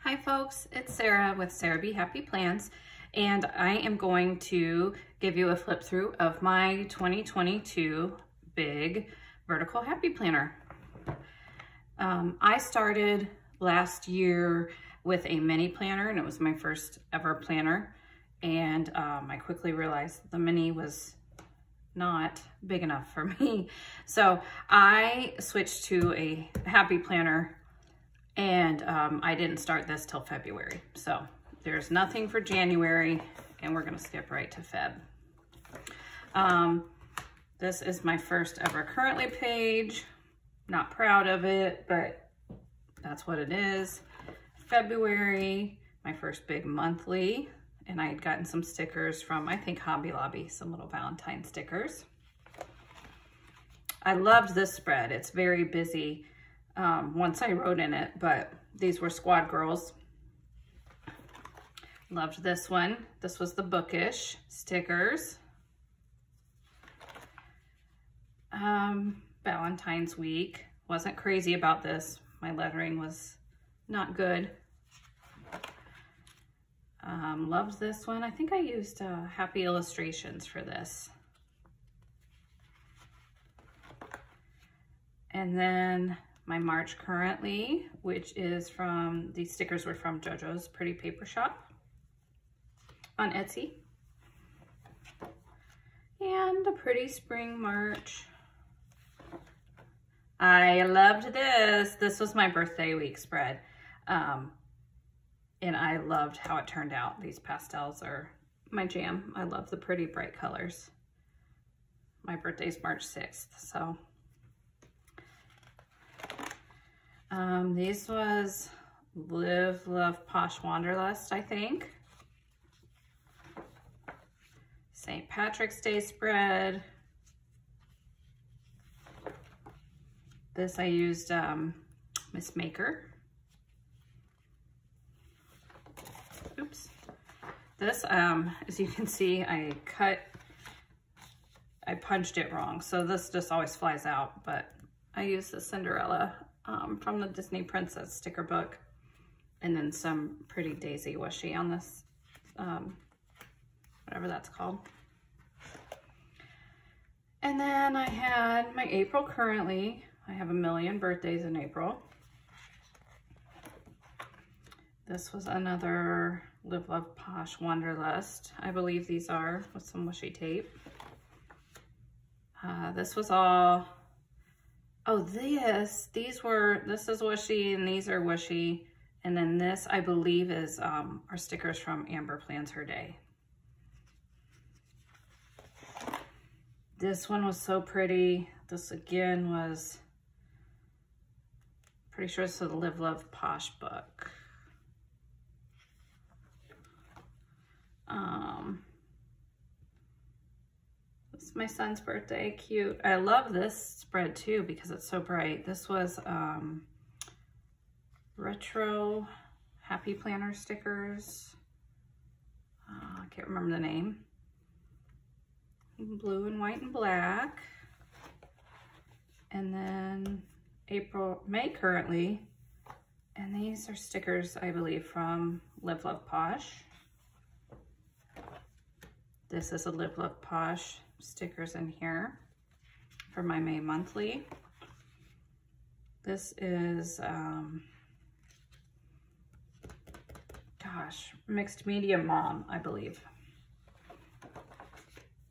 Hi folks, it's Sarah with Sarah B Happy Plans and I am going to give you a flip through of my 2022 big vertical happy planner. Um, I started last year with a mini planner and it was my first ever planner and um, I quickly realized the mini was not big enough for me. So I switched to a happy planner and um, I didn't start this till February. So there's nothing for January and we're gonna skip right to Feb. Um, this is my first ever currently page. Not proud of it, but that's what it is. February, my first big monthly, and I had gotten some stickers from, I think, Hobby Lobby, some little Valentine stickers. I loved this spread. It's very busy um, once I wrote in it, but these were Squad Girls. Loved this one. This was the Bookish stickers. Um, Valentine's week. Wasn't crazy about this. My lettering was not good. Um, loved this one. I think I used uh, Happy Illustrations for this. And then my March currently, which is from, these stickers were from JoJo's Pretty Paper Shop on Etsy. And a pretty spring March. I loved this. This was my birthday week spread. Um, and I loved how it turned out. These pastels are my jam. I love the pretty bright colors. My birthday's March 6th, so Um, these was Live, Love, Posh Wanderlust, I think. St. Patrick's Day spread. This I used um, Miss Maker. Oops. This, um, as you can see, I cut, I punched it wrong. So this just always flies out, but I used the Cinderella um, from the Disney Princess sticker book. And then some pretty daisy washi on this, um, whatever that's called. And then I had my April currently. I have a million birthdays in April. This was another Live Love Posh Wanderlust. I believe these are with some washi tape. Uh, this was all Oh, this, these were, this is Wishy and these are Wishy. And then this, I believe, is um, our stickers from Amber Plans Her Day. This one was so pretty. This again was, pretty sure it's the Live Love Posh book. Um, it's my son's birthday, cute. I love this spread too because it's so bright. This was um, retro happy planner stickers. Uh, I can't remember the name. Blue and white and black. And then April, May currently. And these are stickers, I believe, from Live Love Posh. This is a Live Love Posh stickers in here for my May monthly. This is, um, gosh, Mixed Media Mom, I believe.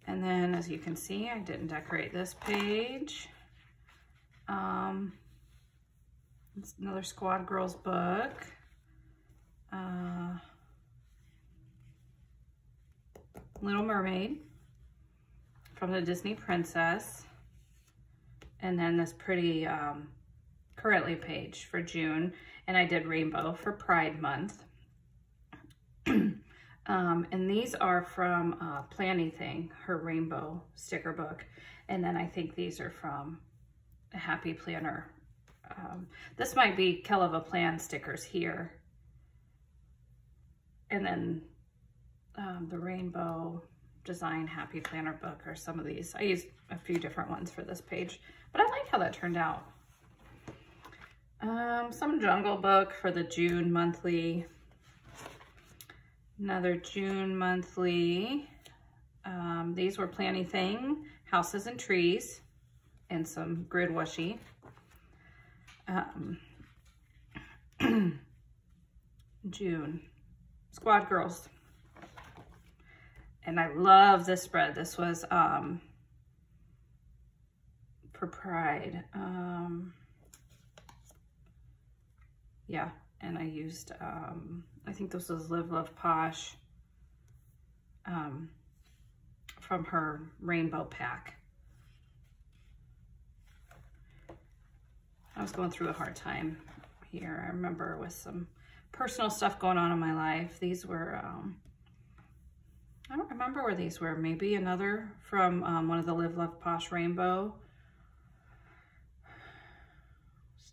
And then as you can see, I didn't decorate this page. Um, it's another Squad Girls book. Uh, Little Mermaid from the Disney Princess. And then this pretty um, currently page for June. And I did rainbow for Pride Month. um, and these are from uh, Planything, her rainbow sticker book. And then I think these are from Happy Planner. Um, this might be Keleva Plan stickers here. And then um, the rainbow design happy planner book or some of these. I used a few different ones for this page, but I like how that turned out. Um, some Jungle Book for the June monthly. Another June monthly. Um, these were Plany-Thing, Houses and Trees, and some grid washi. Um, June, Squad Girls. And I love this spread. This was um, for Pride. Um, yeah, and I used, um, I think this was Live Love Posh um, from her rainbow pack. I was going through a hard time here. I remember with some personal stuff going on in my life. These were, um, I don't remember where these were. Maybe another from um, one of the Live Love Posh Rainbow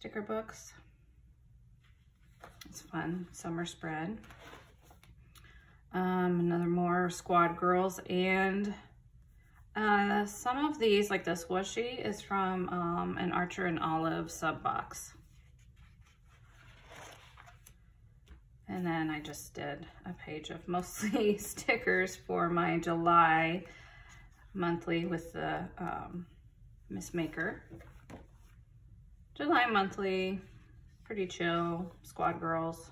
sticker books. It's fun, summer spread. Um, another more Squad Girls and uh, some of these, like this washi, is from um, an Archer and Olive sub box. And then I just did a page of mostly stickers for my July monthly with the um, Miss Maker. July monthly, pretty chill, Squad Girls.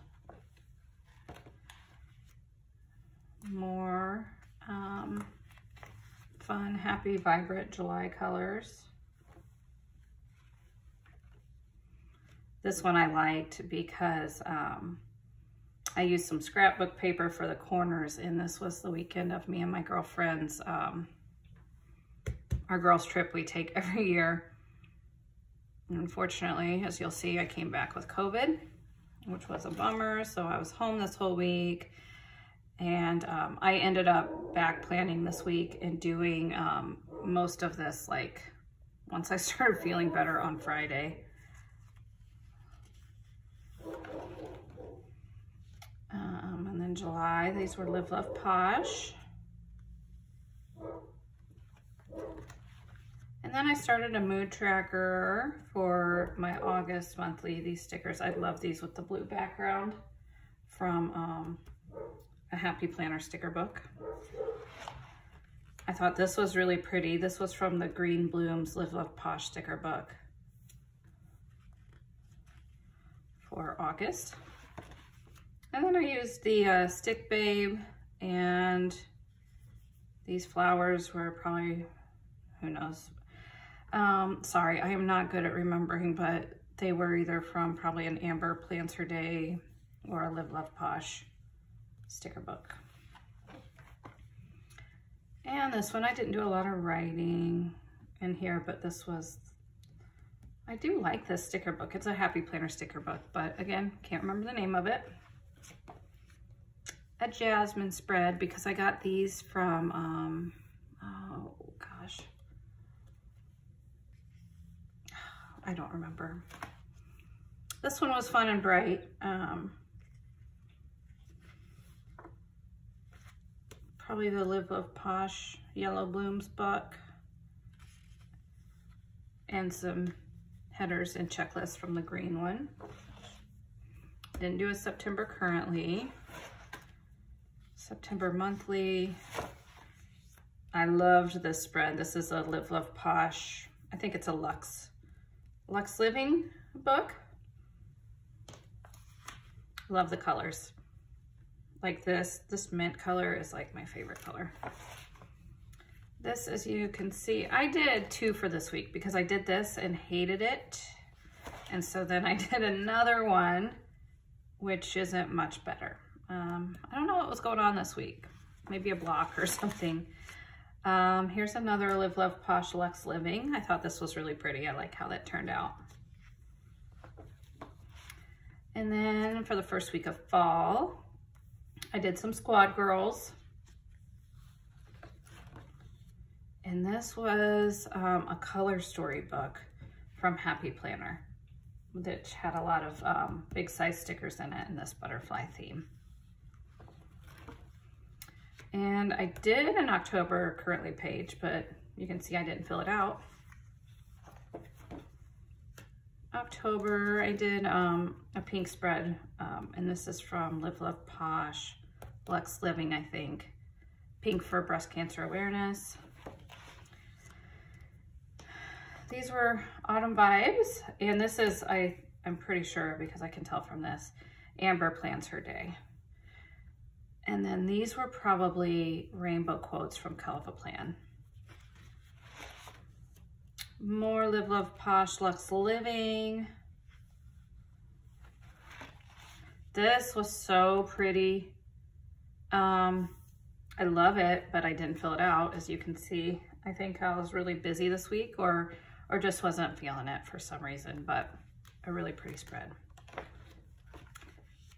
More um, fun, happy, vibrant July colors. This one I liked because um, I used some scrapbook paper for the corners and this was the weekend of me and my girlfriends, um, our girls trip we take every year. And Unfortunately, as you'll see, I came back with COVID, which was a bummer. So I was home this whole week and um, I ended up back planning this week and doing um, most of this like once I started feeling better on Friday. Then July, these were Live Love Posh. And then I started a mood tracker for my August monthly, these stickers. I love these with the blue background from um, a Happy Planner sticker book. I thought this was really pretty. This was from the Green Blooms Live Love Posh sticker book for August. And then I used the uh, Stick Babe and these flowers were probably, who knows. Um, sorry, I am not good at remembering, but they were either from probably an Amber Plans Her Day or a Live Love Posh sticker book. And this one, I didn't do a lot of writing in here, but this was, I do like this sticker book. It's a Happy Planner sticker book, but again, can't remember the name of it a jasmine spread because I got these from, um, oh gosh, I don't remember. This one was fun and bright. Um, probably the Live Love Posh Yellow Blooms book. And some headers and checklists from the green one. Didn't do a September currently. September monthly. I loved this spread. This is a Live Love Posh. I think it's a Lux, Lux Living book. Love the colors. Like this, this mint color is like my favorite color. This, as you can see, I did two for this week because I did this and hated it. And so then I did another one, which isn't much better. Um, Was going on this week. Maybe a block or something. Um, here's another Live Love Posh Lux Living. I thought this was really pretty. I like how that turned out. And then for the first week of fall, I did some Squad Girls. And this was um, a color storybook from Happy Planner, which had a lot of um, big size stickers in it in this butterfly theme. And I did an October currently page, but you can see I didn't fill it out. October, I did um, a pink spread, um, and this is from Live Love Posh, Lux Living, I think. Pink for breast cancer awareness. These were autumn vibes, and this is, I, I'm pretty sure because I can tell from this, Amber plans her day. And then these were probably rainbow quotes from Kelva Plan. More Live Love Posh Lux Living. This was so pretty. Um, I love it, but I didn't fill it out, as you can see. I think I was really busy this week or, or just wasn't feeling it for some reason, but a really pretty spread.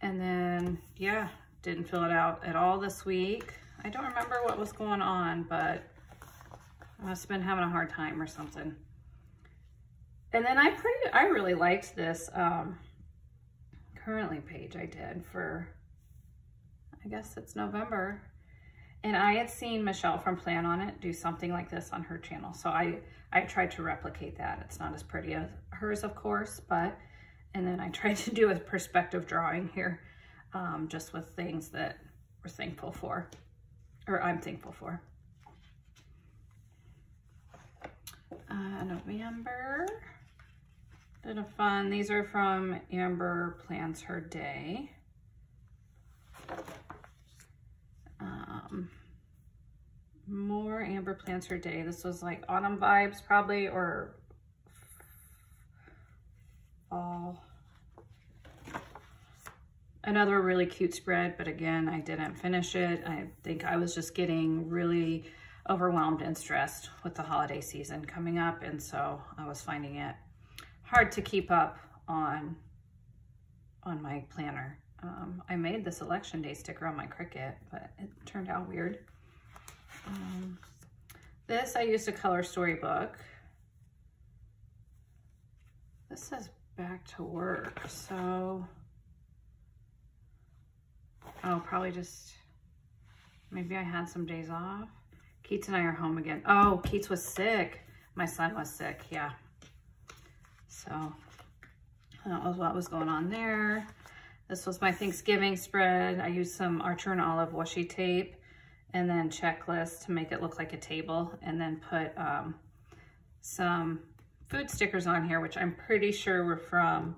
And then, yeah, didn't fill it out at all this week. I don't remember what was going on, but I must have been having a hard time or something. And then I pretty, I really liked this um, currently page I did for, I guess it's November. And I had seen Michelle from Plan On It do something like this on her channel. So I, I tried to replicate that. It's not as pretty as hers, of course, but, and then I tried to do a perspective drawing here, um, just with things that we're thankful for, or I'm thankful for. Uh, November. Bit of fun. These are from Amber Plans Her Day. Um, more Amber Plans Her Day. This was like autumn vibes probably, or fall. Another really cute spread, but again, I didn't finish it. I think I was just getting really overwhelmed and stressed with the holiday season coming up, and so I was finding it hard to keep up on on my planner. Um, I made this election day sticker on my Cricut, but it turned out weird. Um, this I used a color storybook. This says back to work, so oh, probably just maybe I had some days off. Keats and I are home again. Oh, Keats was sick. My son was sick, yeah. So that was what was going on there. This was my Thanksgiving spread. I used some Archer and Olive washi tape and then checklist to make it look like a table and then put um, some food stickers on here, which I'm pretty sure were from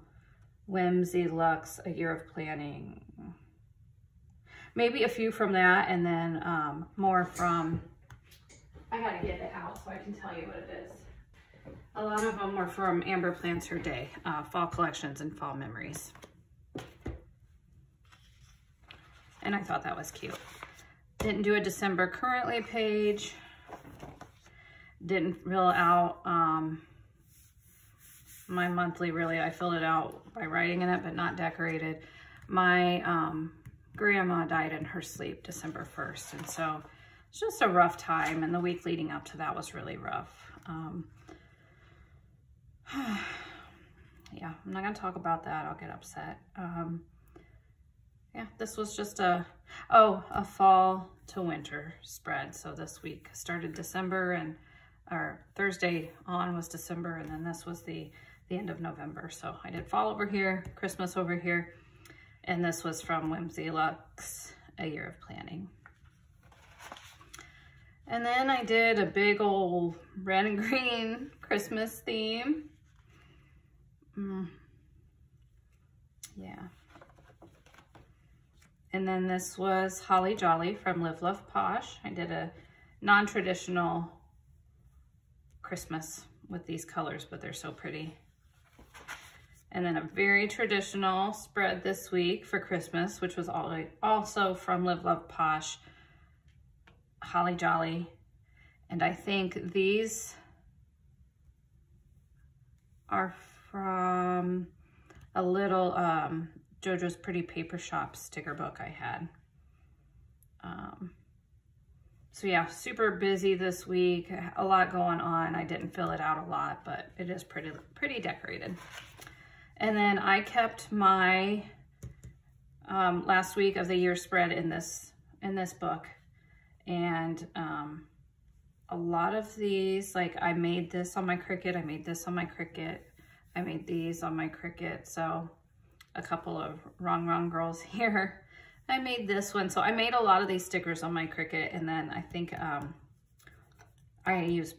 Whimsy Lux, A Year of Planning. Maybe a few from that and then um, more from, I gotta get it out so I can tell you what it is. A lot of them were from Amber Plans Her Day, uh, Fall Collections and Fall Memories. And I thought that was cute. Didn't do a December currently page. Didn't fill out um, my monthly, really. I filled it out by writing in it, but not decorated. My um, grandma died in her sleep December 1st. And so it's just a rough time. And the week leading up to that was really rough. Um, yeah, I'm not gonna talk about that. I'll get upset. Um, yeah, this was just a, oh, a fall to winter spread. So this week started December and, or Thursday on was December and then this was the, the end of November. So I did fall over here, Christmas over here, and this was from Whimsy Lux, A Year of Planning. And then I did a big old red and green Christmas theme. Mm. Yeah. And then this was Holly Jolly from Live Love Posh. I did a non-traditional Christmas with these colors, but they're so pretty. And then a very traditional spread this week for Christmas, which was also from Live Love Posh, Holly Jolly. And I think these are from a little um, JoJo's Pretty Paper Shop sticker book I had. Um, so yeah, super busy this week. A lot going on. I didn't fill it out a lot, but it is pretty, pretty decorated. And then I kept my um, last week of the year spread in this in this book. And um, a lot of these, like I made this on my Cricut, I made this on my Cricut, I made these on my Cricut. So a couple of wrong, wrong girls here. I made this one. So I made a lot of these stickers on my Cricut. And then I think um, I used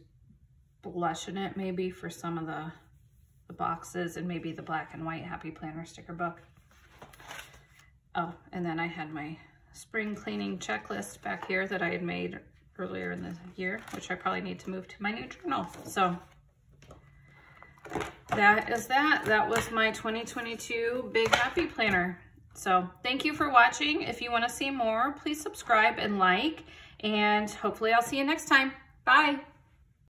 blush in it maybe for some of the, the boxes and maybe the black and white Happy Planner sticker book. Oh, and then I had my spring cleaning checklist back here that I had made earlier in the year, which I probably need to move to my new journal. So that is that. That was my 2022 Big Happy Planner. So thank you for watching. If you want to see more, please subscribe and like, and hopefully I'll see you next time. Bye.